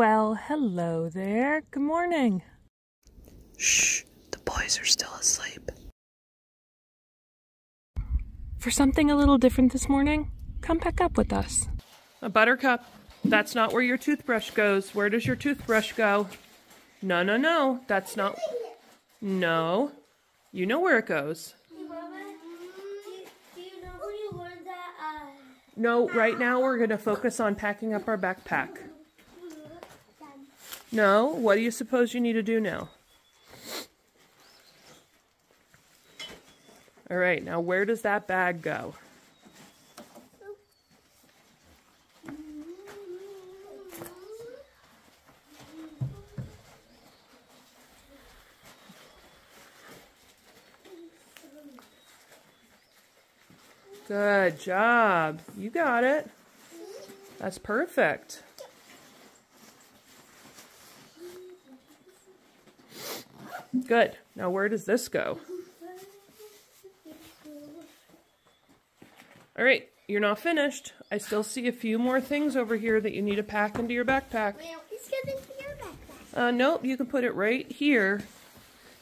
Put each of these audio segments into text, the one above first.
Well, hello there. Good morning. Shh, the boys are still asleep. For something a little different this morning, come back up with us. A buttercup. That's not where your toothbrush goes. Where does your toothbrush go? No, no, no. That's not. No. You know where it goes. No, right now we're going to focus on packing up our backpack. No, what do you suppose you need to do now? All right, now where does that bag go? Good job. You got it. That's perfect. Good. Now where does this go? All right, you're not finished. I still see a few more things over here that you need to pack into your backpack. Uh, nope, you can put it right here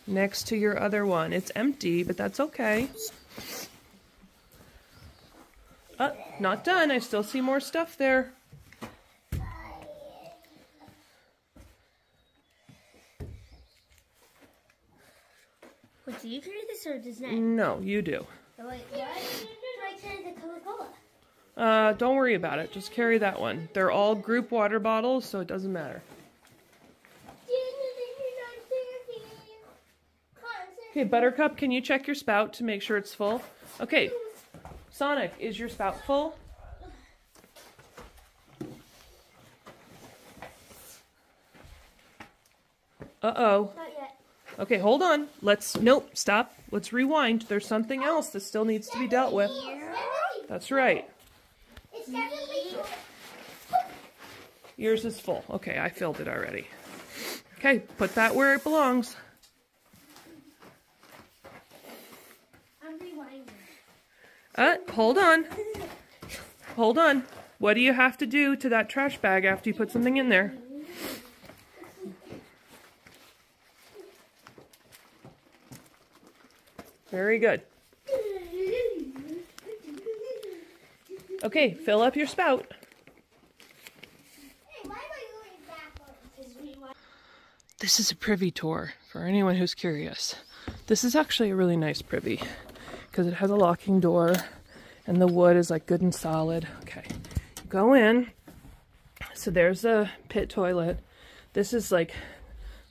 next to your other one. It's empty, but that's okay. Uh, not done. I still see more stuff there. Wait, do you carry this or does? No, you do. Oh, wait, what? I carry the Coca-Cola? Uh, don't worry about it. Just carry that one. They're all group water bottles, so it doesn't matter. Okay, Buttercup, can you check your spout to make sure it's full? Okay, Sonic, is your spout full? Uh-oh. Not yet. Okay, hold on. Let's, nope, stop. Let's rewind. There's something else that still needs to be dealt with. That's right. Yours is full. Okay, I filled it already. Okay, put that where it belongs. Uh, hold on. Hold on. What do you have to do to that trash bag after you put something in there? Very good. Okay, fill up your spout. This is a privy tour for anyone who's curious. This is actually a really nice privy because it has a locking door and the wood is like good and solid. Okay, go in. So there's a pit toilet. This is like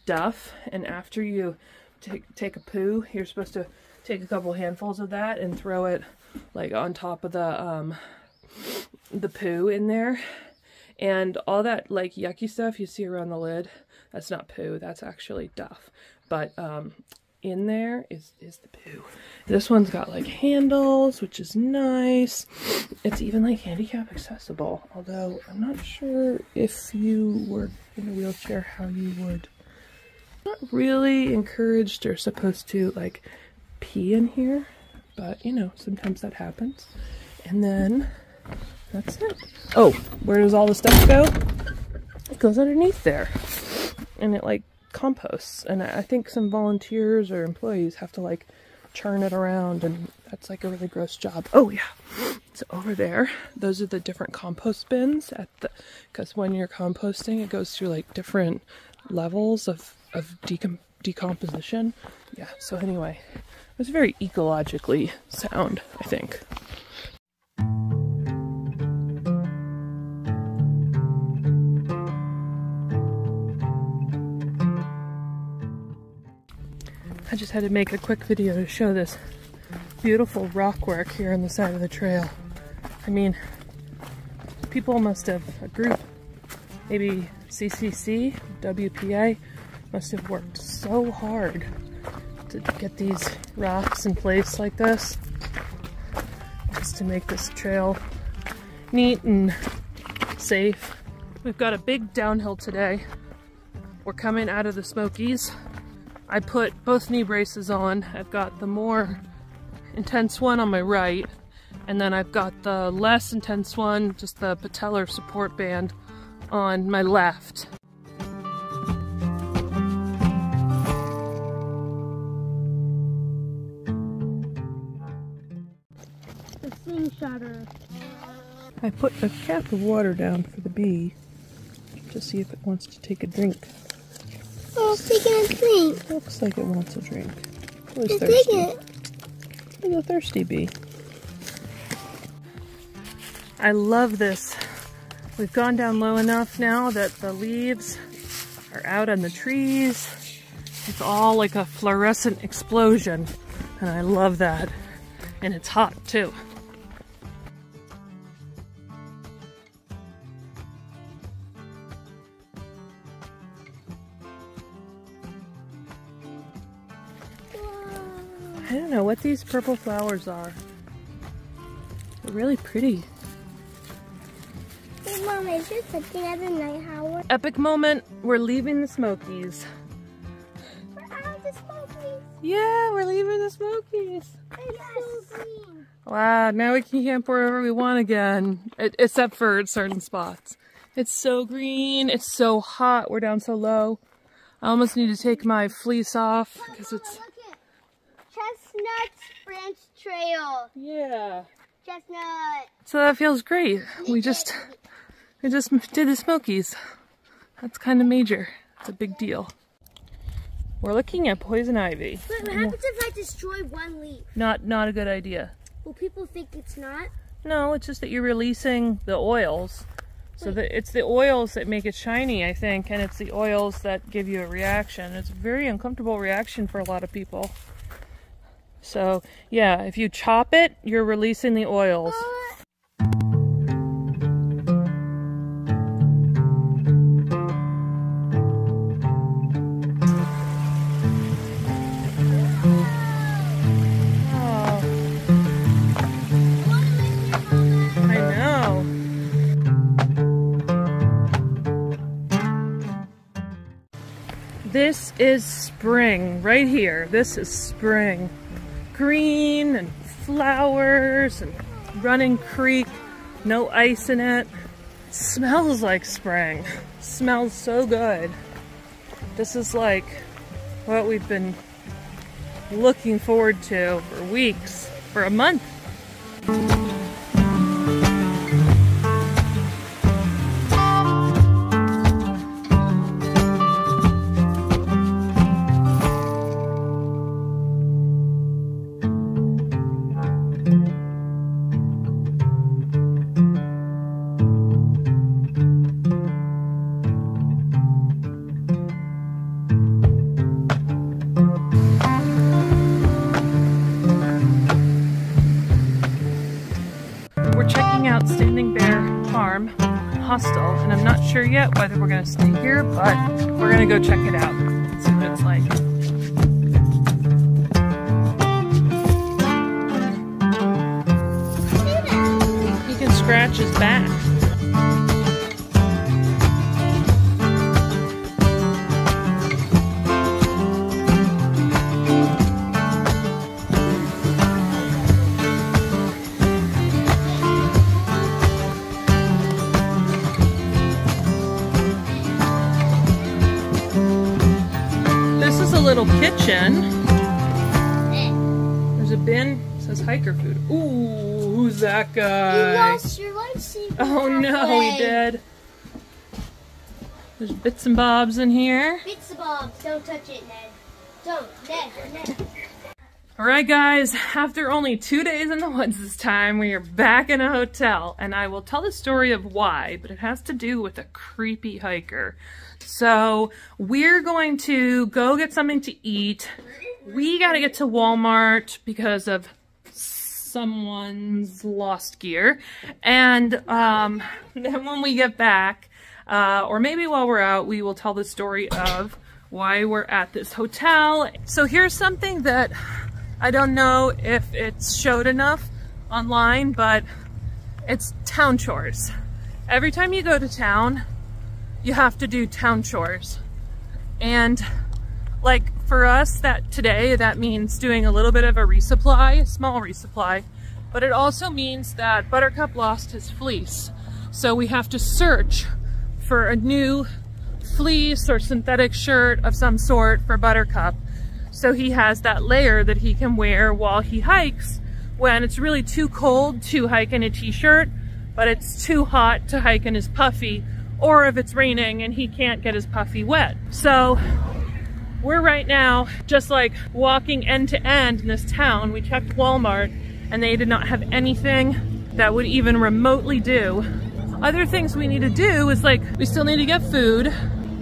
duff, and after you take take a poo, you're supposed to take a couple handfuls of that and throw it like on top of the um the poo in there. And all that like yucky stuff you see around the lid that's not poo that's actually duff. But um in there is is the poo. This one's got like handles which is nice. It's even like handicap accessible although i'm not sure if you were in a wheelchair how you would not really encouraged or supposed to like pee in here but you know sometimes that happens and then that's it. Oh, where does all the stuff go? It goes underneath there. And it like composts. And I think some volunteers or employees have to like churn it around and that's like a really gross job. Oh yeah. So over there, those are the different compost bins at the because when you're composting it goes through like different levels of, of decom decomposition. Yeah, so anyway, it was very ecologically sound, I think. I just had to make a quick video to show this beautiful rock work here on the side of the trail. I mean, people must have, a group, maybe CCC, WPA, must have worked so hard to get these rocks in place like this, just to make this trail neat and safe. We've got a big downhill today. We're coming out of the Smokies. I put both knee braces on. I've got the more intense one on my right, and then I've got the less intense one, just the patellar support band, on my left. Shutter. I put a cap of water down for the bee to see if it wants to take a drink. Oh, it's taking a drink. Looks like it wants a drink. It was It's thirsty. it. It's a thirsty bee. I love this. We've gone down low enough now that the leaves are out on the trees. It's all like a fluorescent explosion, and I love that. And it's hot too. Know what these purple flowers are. They're really pretty. Hey, Mom, is there something at the night hour? Epic moment. We're leaving the Smokies. We're out of the smokies. Yeah, we're leaving the Smokies. Wow, now we can camp wherever we want again, e- except for certain spots. It's so green. It's so hot. We're down so low. I almost need to take my fleece off because it's Chestnuts Branch Trail. yeah. Chestnut. So that feels great. We just we just did the Smokies. That's kind of major. It's a big deal. We're looking at poison ivy. Wait, what happens if I destroy one leaf? Not not a good idea. Will people think it's not? No, it's just that you're releasing the oils. So that it's the oils that make it shiny, I think, and it's the oils that give you a reaction. It's a very uncomfortable reaction for a lot of people. So, yeah, if you chop it, you're releasing the oils. Oh. This is spring right here. This is spring. Green and flowers and running creek, no ice in it. Smells like spring. Smells so good. This is like what we've been looking forward to for weeks, for a month. Standing Bear Farm Hostel, and I'm not sure yet whether we're gonna stay here, but we're gonna go check it out. See what it's like. He can scratch his back. Little kitchen. There's a bin. It says hiker food. Ooh, who's that You guy? lost your lightsaber. Oh no, he did. There's bits and bobs in here. Bits and bobs. Don't touch it, Ned. Don't. Ned. Ned. All right, guys, after only two days in the woods this time, we are back in a hotel, and I will tell the story of why, but it has to do with a creepy hiker. So, we're going to go get something to eat. We got to get to Walmart because of someone's lost gear. And um, then when we get back, uh, or maybe while we're out, we will tell the story of why we're at this hotel. So here's something that I don't know if it's showed enough online, but it's town chores. Every time you go to town, you have to do town chores. And like for us that today, that means doing a little bit of a resupply, a small resupply, but it also means that Buttercup lost his fleece. So we have to search for a new fleece or synthetic shirt of some sort for Buttercup. So he has that layer that he can wear while he hikes when it's really too cold to hike in a t-shirt, but it's too hot to hike in his puffy, or if it's raining and he can't get his puffy wet. So we're right now just like walking end to end in this town. We checked Walmart and they did not have anything that would even remotely do. Other things we need to do is like, we still need to get food.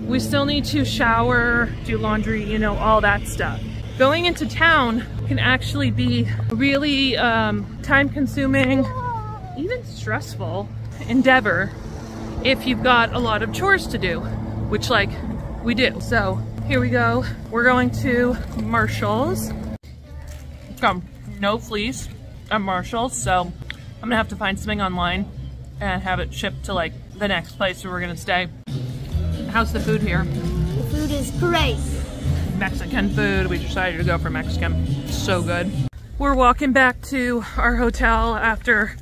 We still need to shower, do laundry, you know, all that stuff. Going into town can actually be really um, time consuming, even stressful endeavor if you've got a lot of chores to do, which like we do. So here we go. We're going to Marshall's. Come, no fleece at Marshall's, so I'm gonna have to find something online and have it shipped to like the next place where we're gonna stay. How's the food here? The food is great. Mexican food. We decided to go for Mexican. So good. We're walking back to our hotel after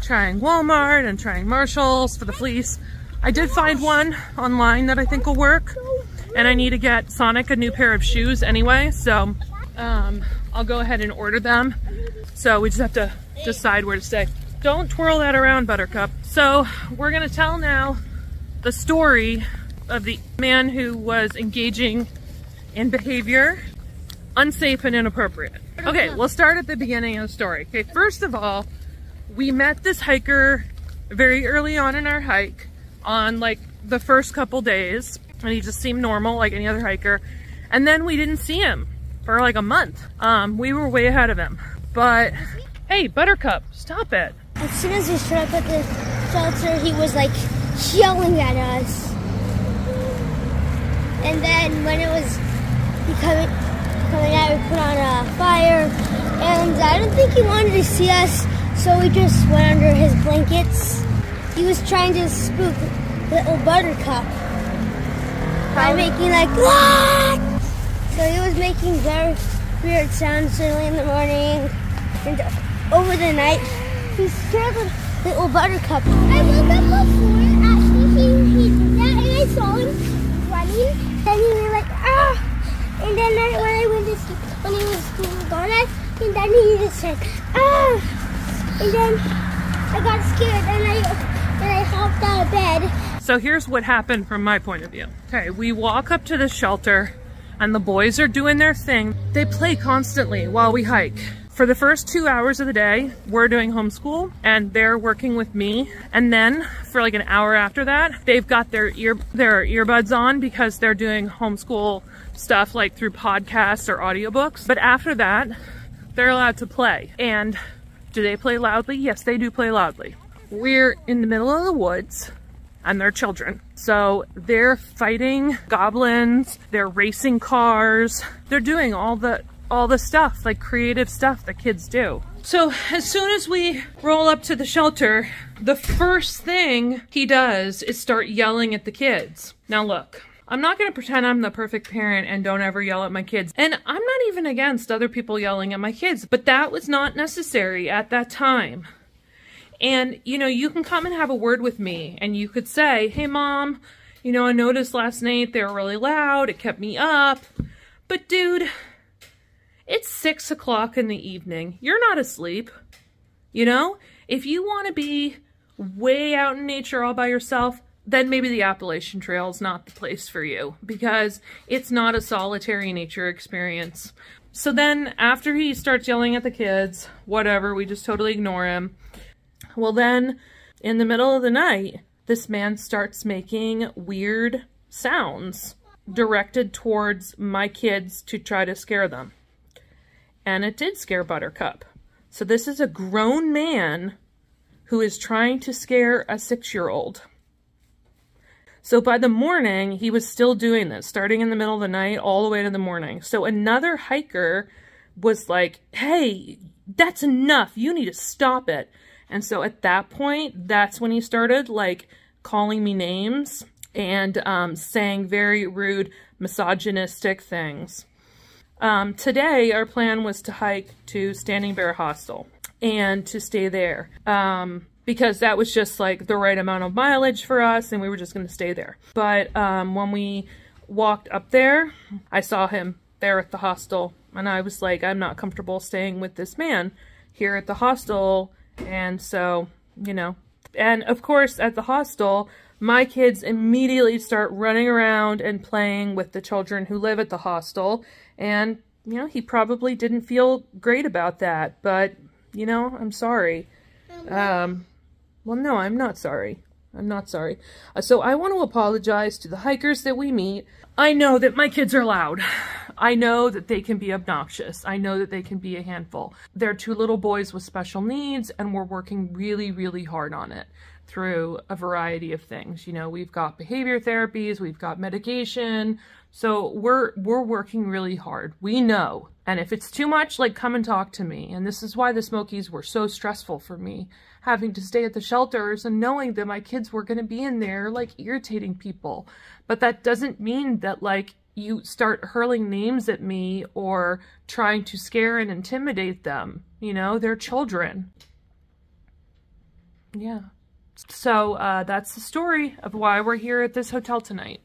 trying Walmart and trying Marshalls for the fleece. I did find one online that I think will work and I need to get Sonic a new pair of shoes anyway so um, I'll go ahead and order them. So we just have to decide where to stay. Don't twirl that around Buttercup. So we're gonna tell now the story of the man who was engaging in behavior unsafe and inappropriate. Okay, we'll start at the beginning of the story. Okay, first of all, we met this hiker very early on in our hike on like the first couple days and he just seemed normal like any other hiker. And then we didn't see him for like a month. Um, we were way ahead of him. But hey, Buttercup, stop it. As soon as we showed up at the shelter, he was like yelling at us. And then when it was becoming coming out, we put on a fire. And I don't think he wanted to see us, so we just went under his blankets. He was trying to spook little Buttercup by making like what? So he was making very weird sounds early in the morning and over the night. He scared the little Buttercup. I woke up before actually he, he did that and I saw him running. Then he was like ah, and then I, when I went to sleep, when he was gone, I, and then he just said ah, and then I got scared and I and I hopped out of bed. So here's what happened from my point of view. Okay, we walk up to the shelter and the boys are doing their thing. They play constantly while we hike. For the first two hours of the day, we're doing homeschool and they're working with me. And then for like an hour after that, they've got their ear their earbuds on because they're doing homeschool stuff like through podcasts or audiobooks. But after that, they're allowed to play. And do they play loudly? Yes, they do play loudly. We're in the middle of the woods and they're children. So they're fighting goblins, they're racing cars, they're doing all the all the stuff, like creative stuff that kids do. So as soon as we roll up to the shelter, the first thing he does is start yelling at the kids. Now look, I'm not going to pretend I'm the perfect parent and don't ever yell at my kids. And I'm not even against other people yelling at my kids, but that was not necessary at that time. And, you know, you can come and have a word with me and you could say, hey, mom, you know, I noticed last night they were really loud. It kept me up. But, dude, it's six o'clock in the evening. You're not asleep. You know, if you want to be way out in nature all by yourself, then maybe the Appalachian Trail is not the place for you because it's not a solitary nature experience. So then after he starts yelling at the kids, whatever, we just totally ignore him. Well then, in the middle of the night, this man starts making weird sounds directed towards my kids to try to scare them and it did scare Buttercup. So this is a grown man who is trying to scare a six-year-old. So by the morning, he was still doing this, starting in the middle of the night all the way to the morning. So another hiker was like, hey, that's enough. You need to stop it. And so at that point, that's when he started like calling me names and um, saying very rude, misogynistic things. Um, today, our plan was to hike to Standing Bear Hostel and to stay there um, because that was just like the right amount of mileage for us and we were just going to stay there. But um, when we walked up there, I saw him there at the hostel and I was like, I'm not comfortable staying with this man. here at the hostel. And so, you know, and of course at the hostel, my kids immediately start running around and playing with the children who live at the hostel. And, you know, he probably didn't feel great about that, but, you know, I'm sorry. Um, well, no, I'm not sorry. I'm not sorry. Uh, so I want to apologize to the hikers that we meet. I know that my kids are loud. I know that they can be obnoxious. I know that they can be a handful. They're two little boys with special needs and we're working really, really hard on it through a variety of things. You know, we've got behavior therapies, we've got medication. So we're we're working really hard. We know. And if it's too much, like come and talk to me. And this is why the Smokies were so stressful for me, having to stay at the shelters and knowing that my kids were going to be in there like irritating people. But that doesn't mean that like you start hurling names at me or trying to scare and intimidate them. You know, they're children. Yeah. So uh, that's the story of why we're here at this hotel tonight.